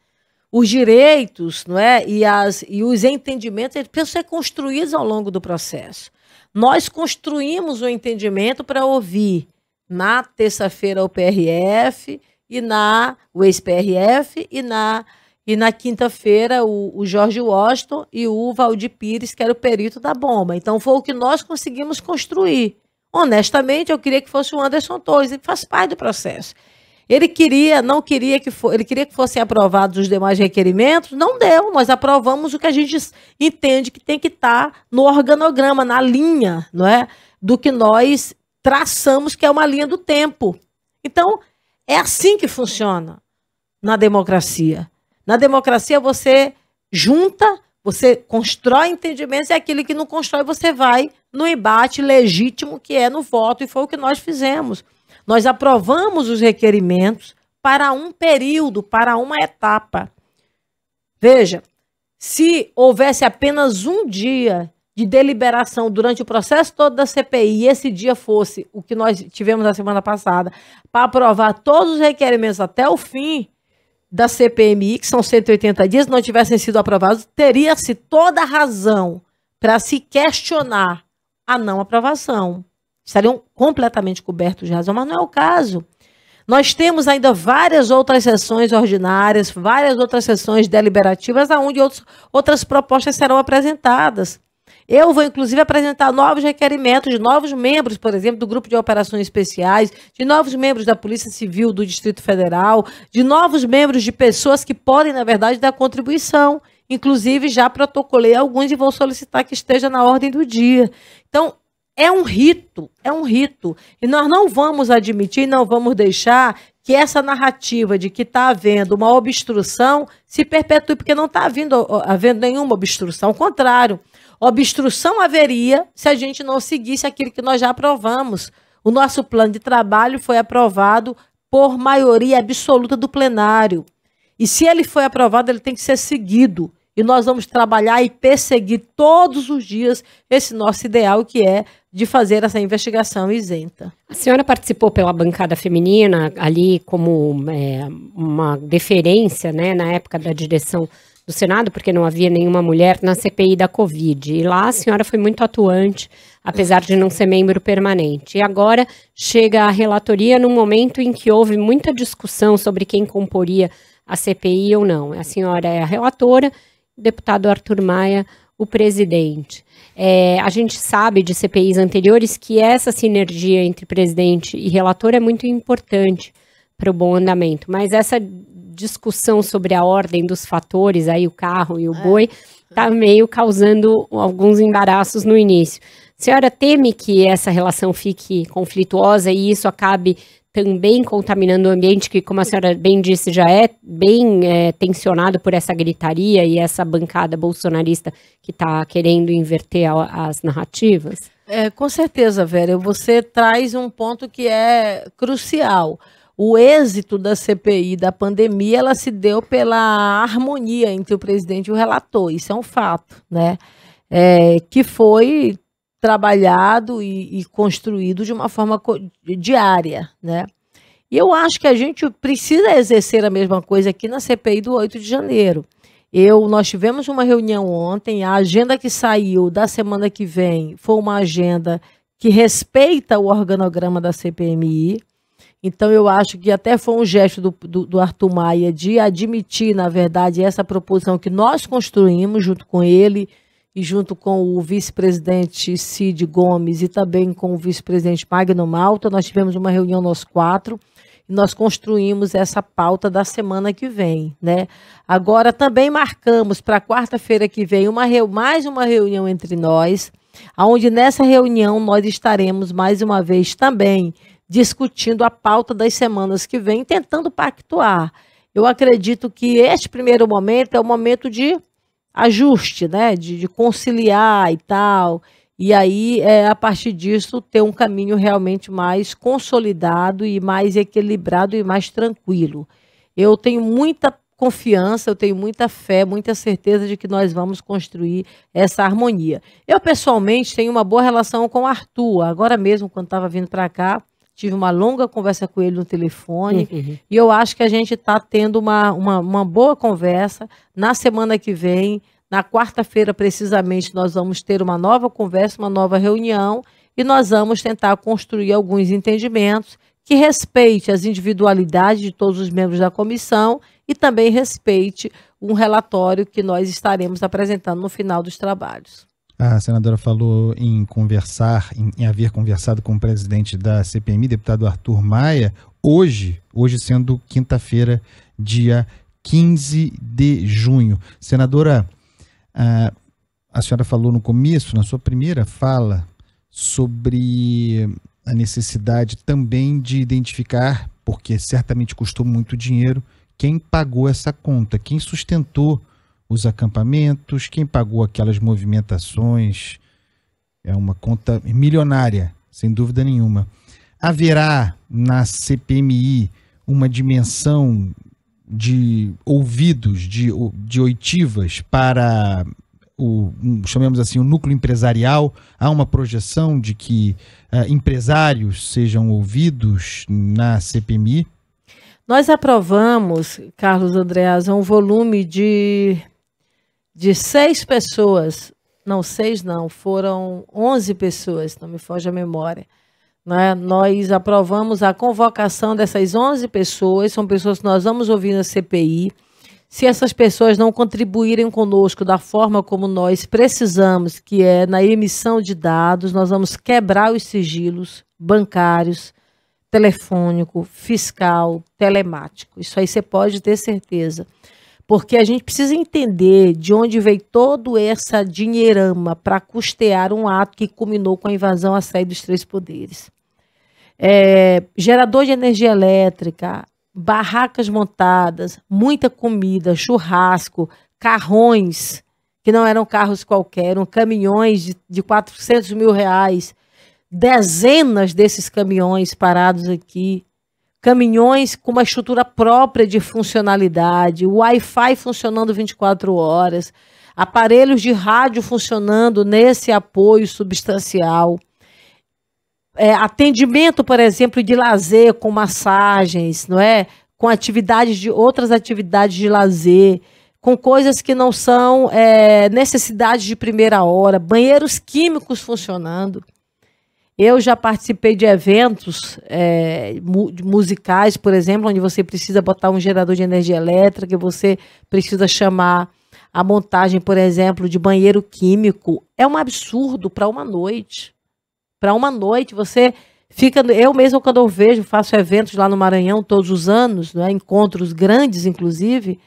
Os direitos não é? e, as, e os entendimentos eles precisam ser construídos ao longo do processo. Nós construímos o um entendimento para ouvir na terça-feira o PRF e na o ex-PRF e na e na quinta-feira, o, o, Jorge Washington e o Valdir Pires, que era o perito da bomba. Então, foi o que nós conseguimos construir. Honestamente, eu queria que fosse o Anderson Torres, ele faz parte do processo. Ele queria, não queria que ele queria que fossem aprovados os demais requerimentos, não deu. Nós aprovamos o que a gente entende que tem que estar tá no organograma, na linha, não é, do que nós traçamos, que é uma linha do tempo. Então, é assim que funciona na democracia. Na democracia, você junta, você constrói entendimentos e aquele que não constrói, você vai no embate legítimo que é no voto. E foi o que nós fizemos. Nós aprovamos os requerimentos para um período, para uma etapa. Veja, se houvesse apenas um dia de deliberação durante o processo todo da CPI e esse dia fosse o que nós tivemos na semana passada, para aprovar todos os requerimentos até o fim, da CPMI, que são 180 dias, não tivessem sido aprovados, teria-se toda a razão para se questionar a não aprovação. Estariam completamente cobertos de razão, mas não é o caso. Nós temos ainda várias outras sessões ordinárias, várias outras sessões deliberativas, onde outros, outras propostas serão apresentadas. Eu vou, inclusive, apresentar novos requerimentos de novos membros, por exemplo, do Grupo de Operações Especiais, de novos membros da Polícia Civil do Distrito Federal, de novos membros de pessoas que podem, na verdade, dar contribuição. Inclusive, já protocolei alguns e vou solicitar que esteja na ordem do dia. Então, é um rito, é um rito. E nós não vamos admitir, não vamos deixar que essa narrativa de que está havendo uma obstrução se perpetue, porque não está havendo, havendo nenhuma obstrução. Ao contrário, Obstrução haveria se a gente não seguisse aquilo que nós já aprovamos. O nosso plano de trabalho foi aprovado por maioria absoluta do plenário. E se ele foi aprovado, ele tem que ser seguido. E nós vamos trabalhar e perseguir todos os dias esse nosso ideal, que é de fazer essa investigação isenta. A senhora participou pela bancada feminina ali como é, uma deferência, né, na época da direção do Senado, porque não havia nenhuma mulher na CPI da Covid. E lá a senhora foi muito atuante, apesar de não ser membro permanente. E agora chega a relatoria num momento em que houve muita discussão sobre quem comporia a CPI ou não. A senhora é a relatora, deputado Arthur Maia, o presidente. É, a gente sabe de CPIs anteriores que essa sinergia entre presidente e relator é muito importante para o bom andamento, mas essa discussão sobre a ordem dos fatores, aí o carro e o é. boi, está meio causando alguns embaraços no início. A senhora teme que essa relação fique conflituosa e isso acabe também contaminando o ambiente que, como a senhora bem disse, já é bem é, tensionado por essa gritaria e essa bancada bolsonarista que está querendo inverter a, as narrativas? É, com certeza, Vera. Você traz um ponto que é crucial o êxito da CPI da pandemia ela se deu pela harmonia entre o presidente e o relator. Isso é um fato, né? É, que foi trabalhado e, e, construído de uma forma diária, né? E eu acho que a gente precisa exercer a mesma coisa aqui na CPI do 8 de janeiro. Eu, nós tivemos uma reunião ontem, a agenda que saiu da semana que vem foi uma agenda que respeita o organograma da CPMI. Então, eu acho que até foi um gesto do, do, do, Arthur Maia de admitir, na verdade, essa proposição que nós construímos junto com ele e junto com o vice-presidente Cid Gomes e também com o vice-presidente Magno Malta. Nós tivemos uma reunião nós quatro e nós construímos essa pauta da semana que vem, né? Agora também marcamos para quarta-feira que vem uma mais uma reunião entre nós, aonde nessa reunião nós estaremos mais uma vez também discutindo a pauta das semanas que vem, tentando pactuar. Eu acredito que este primeiro momento é o momento de ajuste, né? De, de conciliar e tal. E aí, é, a partir disso, ter um caminho realmente mais consolidado e mais equilibrado e mais tranquilo. Eu tenho muita confiança, eu tenho muita fé, muita certeza de que nós vamos construir essa harmonia. Eu, pessoalmente, tenho uma boa relação com o Arthur. Agora mesmo, quando estava vindo para cá, tive uma longa conversa com ele no telefone uhum. e eu acho que a gente está tendo uma, uma, uma, boa conversa. Na semana que vem, na quarta-feira, precisamente, nós vamos ter uma nova conversa, uma nova reunião e nós vamos tentar construir alguns entendimentos que respeite as individualidades de todos os membros da comissão e também respeite um relatório que nós estaremos apresentando no final dos trabalhos. A senadora falou em conversar, em, em, haver conversado com o presidente da CPMI, deputado Arthur Maia, hoje, hoje sendo quinta-feira, dia 15 de junho. Senadora, a, a senhora falou no começo, na sua primeira fala, sobre a necessidade também de identificar, porque certamente custou muito dinheiro, quem pagou essa conta, quem sustentou os acampamentos, quem pagou aquelas movimentações. É uma conta milionária, sem dúvida nenhuma. Haverá na CPMI uma dimensão de ouvidos, de, de oitivas para o, chamemos assim, o núcleo empresarial? Há uma projeção de que uh, empresários sejam ouvidos na CPMI? Nós aprovamos, Carlos Andreas, um volume de de seis pessoas, não seis não, foram onze pessoas, não me foge a memória. Né? Nós aprovamos a convocação dessas onze pessoas, são pessoas que nós vamos ouvir na CPI. Se essas pessoas não contribuírem conosco da forma como nós precisamos, que é na emissão de dados, nós vamos quebrar os sigilos bancários, telefônico, fiscal, telemático. Isso aí você pode ter certeza porque a gente precisa entender de onde veio todo essa dinheirama para custear um ato que culminou com a invasão à sede dos três poderes. É, gerador de energia elétrica, barracas montadas, muita comida, churrasco, carrões, que não eram carros qualquer, eram caminhões de, de 400 mil reais, dezenas desses caminhões parados aqui, caminhões com uma estrutura própria de funcionalidade, Wi-Fi funcionando 24 horas, aparelhos de rádio funcionando nesse apoio substancial. É, atendimento, por exemplo, de lazer com massagens, não é? Com atividades de outras atividades de lazer, com coisas que não são é, necessidades de primeira hora, banheiros químicos funcionando. Eu já participei de eventos é, musicais, por exemplo, onde você precisa botar um gerador de energia elétrica, você precisa chamar a montagem, por exemplo, de banheiro químico. É um absurdo para uma noite. Para uma noite, você fica. Eu mesmo, quando eu vejo, faço eventos lá no Maranhão todos os anos, né, encontros grandes, inclusive.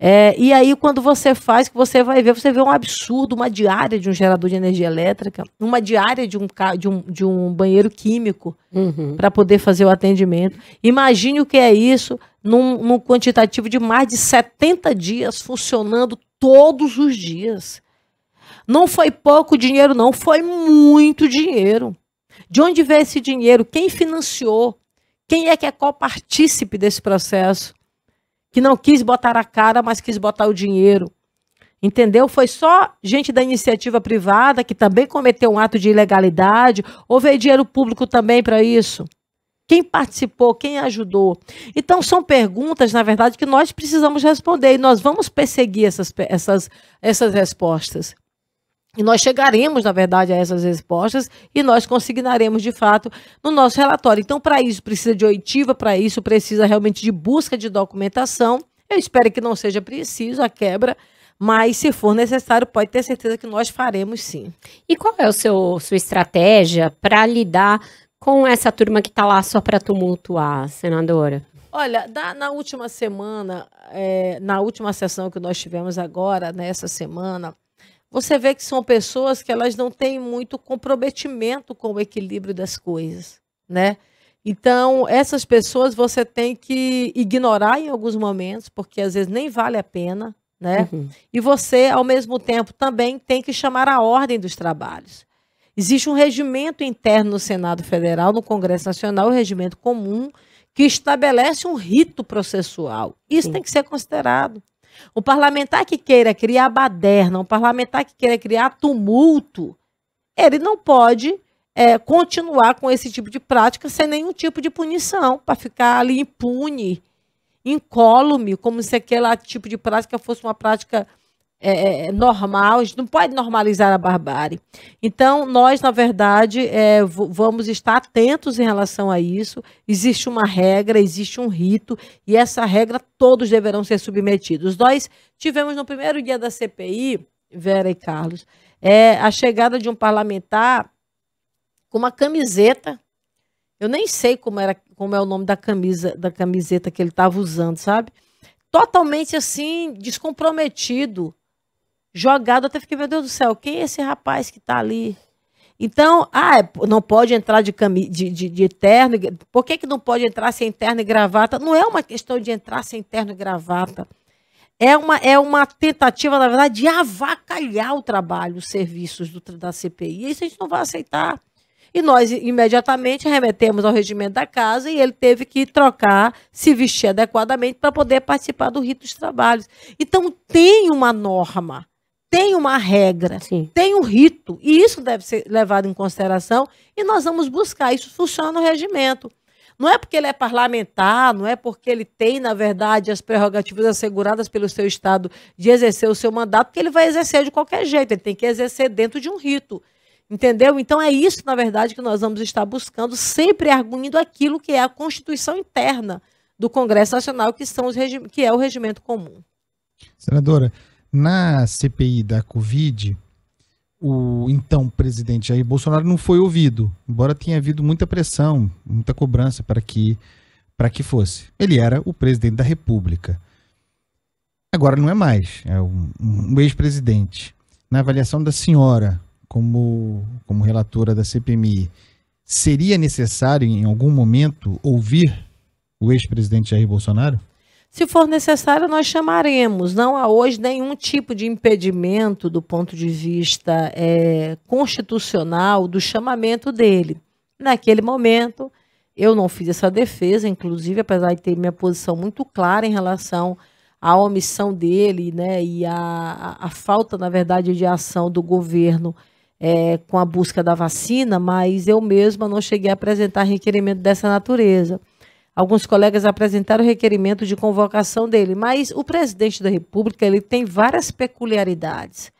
É, e aí, quando você faz, que você vai ver, você vê um absurdo, uma diária de um gerador de energia elétrica, uma diária de um, de um, de um banheiro químico uhum. para poder fazer o atendimento. Imagine o que é isso num, num quantitativo de mais de 70 dias funcionando todos os dias. Não foi pouco dinheiro, não, foi muito dinheiro. De onde veio esse dinheiro? Quem financiou? Quem é que é copartícipe desse processo? Que não quis botar a cara, mas quis botar o dinheiro. Entendeu? Foi só gente da iniciativa privada que também cometeu um ato de ilegalidade, ou veio dinheiro público também para isso. Quem participou, quem ajudou? Então, são perguntas, na verdade, que nós precisamos responder e nós vamos perseguir essas, essas, essas respostas. E nós chegaremos, na verdade, a essas respostas e nós consignaremos, de fato, no nosso relatório. Então, para isso, precisa de oitiva, para isso, precisa realmente de busca de documentação. Eu espero que não seja preciso a quebra, mas se for necessário, pode ter certeza que nós faremos sim. E qual é o seu sua estratégia para lidar com essa turma que está lá só para tumultuar, senadora? Olha, na, na última semana, é, na última sessão que nós tivemos agora, nessa semana, você vê que são pessoas que elas não têm muito comprometimento com o equilíbrio das coisas, né? Então, essas pessoas você tem que ignorar em alguns momentos, porque às vezes nem vale a pena, né? Uhum. E você, ao mesmo tempo, também tem que chamar a ordem dos trabalhos. Existe um regimento interno no Senado Federal, no Congresso Nacional, o regimento comum, que estabelece um rito processual. Isso Sim. tem que ser considerado. Um parlamentar que queira criar baderna, um parlamentar que queira criar tumulto, ele não pode é, continuar com esse tipo de prática sem nenhum tipo de punição, para ficar ali impune, incólume, como se aquele tipo de prática fosse uma prática é, é, é, normal, a gente não pode normalizar a barbárie. Então, nós, na verdade, é, vamos estar atentos em relação a isso. Existe uma regra, existe um rito, e essa regra todos deverão ser submetidos. Nós tivemos no primeiro dia da CPI, Vera e Carlos, é, a chegada de um parlamentar com uma camiseta. Eu nem sei como, era, como é o nome da camisa, da camiseta que ele estava usando, sabe? Totalmente assim, descomprometido jogado. Até fiquei, meu Deus do céu, quem é esse rapaz que está ali? Então, ah, é, não pode entrar de, cami de, de, de, terno. Por que, que não pode entrar sem terno e gravata? Não é uma questão de entrar sem terno e gravata. É uma, é uma tentativa, na verdade, de avacalhar o trabalho, os serviços do, da CPI. E isso a gente não vai aceitar. E nós imediatamente remetemos ao regimento da casa e ele teve que trocar, se vestir adequadamente para poder participar do rito dos trabalhos. Então, tem uma norma tem uma regra, Sim. tem um rito, e isso deve ser levado em consideração, e nós vamos buscar. Isso funciona no regimento. Não é porque ele é parlamentar, não é porque ele tem, na verdade, as prerrogativas asseguradas pelo seu Estado de exercer o seu mandato, que ele vai exercer de qualquer jeito, ele tem que exercer dentro de um rito. Entendeu? Então é isso, na verdade, que nós vamos estar buscando, sempre arguindo aquilo que é a Constituição interna do Congresso Nacional, que, são os que é o regimento comum. Senadora, na CPI da Covid, o então presidente Jair Bolsonaro não foi ouvido, embora tenha havido muita pressão, muita cobrança para que para que fosse. Ele era o presidente da República. Agora não é mais, é um, um ex-presidente. Na avaliação da senhora, como, como relatora da CPMI, seria necessário em algum momento ouvir o ex-presidente Jair Bolsonaro? Se for necessário, nós chamaremos. Não há hoje nenhum tipo de impedimento do ponto de vista é, constitucional do chamamento dele. Naquele momento, eu não fiz essa defesa, inclusive, apesar de ter minha posição muito clara em relação à omissão dele né, e a falta, na verdade, de ação do governo é, com a busca da vacina, mas eu mesma não cheguei a apresentar requerimento dessa natureza. Alguns colegas apresentaram requerimento de convocação dele, mas o presidente da República ele tem várias peculiaridades.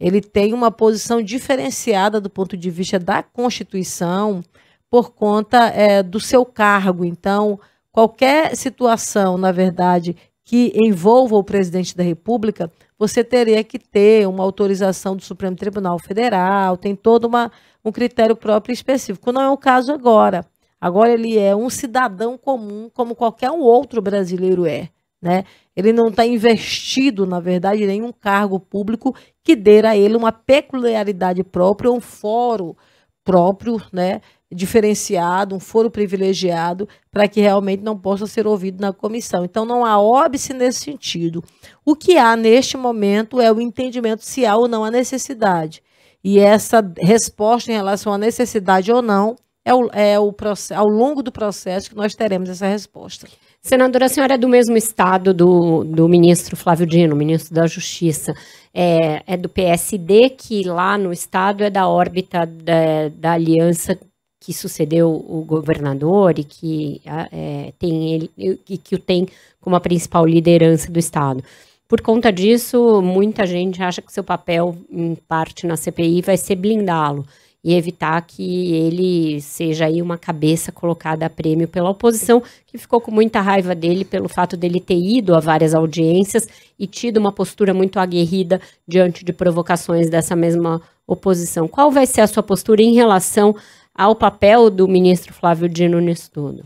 Ele tem uma posição diferenciada do ponto de vista da Constituição por conta é, do seu cargo. Então, qualquer situação, na verdade, que envolva o presidente da República, você teria que ter uma autorização do Supremo Tribunal Federal, tem todo uma, um critério próprio específico. Não é o caso agora. Agora ele é um cidadão comum, como qualquer um outro brasileiro é. Né? Ele não está investido, na verdade, em nenhum cargo público que dê a ele uma peculiaridade própria, um foro próprio, né? diferenciado, um foro privilegiado, para que realmente não possa ser ouvido na comissão. Então, não há óbice nesse sentido. O que há neste momento é o entendimento se há ou não a necessidade. E essa resposta em relação à necessidade ou não é, o, é o, ao longo do processo que nós teremos essa resposta. Senadora, a senhora é do mesmo estado do, do ministro Flávio Dino, ministro da Justiça. É, é do PSD, que lá no estado é da órbita da, da aliança que sucedeu o governador e que é, tem ele e que o tem como a principal liderança do Estado. Por conta disso, muita gente acha que seu papel, em parte na CPI, vai ser blindá-lo e evitar que ele seja aí uma cabeça colocada a prêmio pela oposição, que ficou com muita raiva dele pelo fato dele ter ido a várias audiências e tido uma postura muito aguerrida diante de provocações dessa mesma oposição. Qual vai ser a sua postura em relação ao papel do ministro Flávio Dino nisso tudo?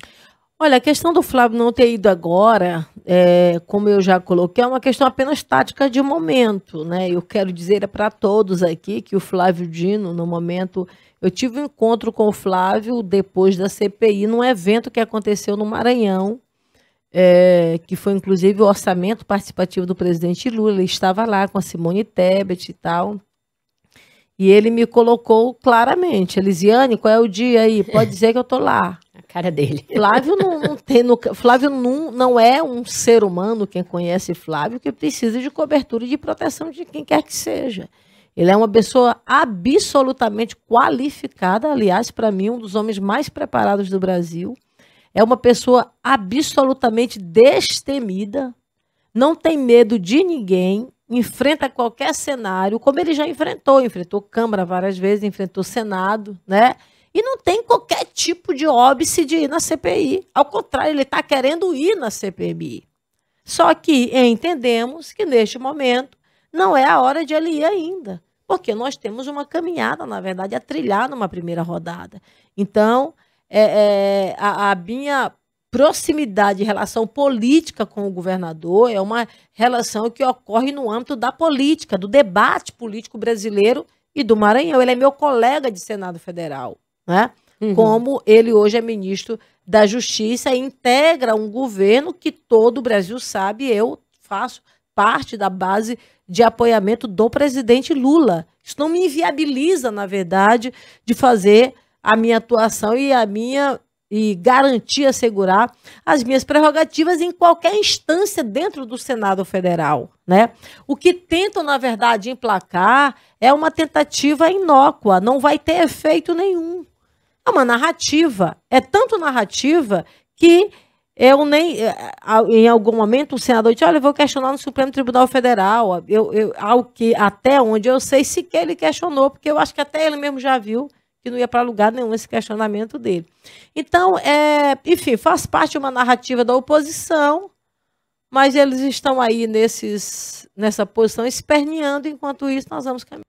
Olha, a questão do Flávio não ter ido agora, é, como eu já coloquei, é uma questão apenas tática de momento, né? Eu quero dizer para todos aqui que o Flávio Dino, no momento, eu tive um encontro com o Flávio depois da CPI, num evento que aconteceu no Maranhão, é, que foi inclusive o orçamento participativo do presidente Lula. Ele estava lá com a Simone Tebet e tal. E ele me colocou claramente, Elisiane, qual é o dia aí? Pode (laughs) dizer que eu estou lá cara dele. (laughs) Flávio não, não tem no, Flávio não, não é um ser humano, quem conhece Flávio, que precisa de cobertura e de proteção de quem quer que seja. Ele é uma pessoa absolutamente qualificada, aliás, para mim, um dos homens mais preparados do Brasil. É uma pessoa absolutamente destemida, não tem medo de ninguém, enfrenta qualquer cenário, como ele já enfrentou, enfrentou Câmara várias vezes, enfrentou Senado, né? E não tem qualquer tipo de óbice de ir na CPI. Ao contrário, ele está querendo ir na CPMI. Só que entendemos que neste momento não é a hora de ele ir ainda. Porque nós temos uma caminhada, na verdade, a trilhar numa primeira rodada. Então, é, é, a, a minha proximidade, relação política com o governador é uma relação que ocorre no âmbito da política, do debate político brasileiro e do Maranhão. Ele é meu colega de Senado Federal né? Uhum. Como ele hoje é ministro da Justiça e integra um governo que todo o Brasil sabe, eu faço parte da base de apoiamento do presidente Lula. Isso não me inviabiliza, na verdade, de fazer a minha atuação e a minha e garantir, assegurar as minhas prerrogativas em qualquer instância dentro do Senado Federal. Né? O que tentam, na verdade, emplacar é uma tentativa inócua, não vai ter efeito nenhum. É uma narrativa. É tanto narrativa que eu nem. Eh, em algum momento o senador disse: olha, eu vou questionar no Supremo Tribunal Federal. Eu, eu, ao que, até onde eu sei, sequer ele questionou, porque eu acho que até ele mesmo já viu que não ia para lugar nenhum esse questionamento dele. Então, é, enfim, faz parte de uma narrativa da oposição, mas eles estão aí nesses, nessa posição esperneando, enquanto isso nós vamos caminhar.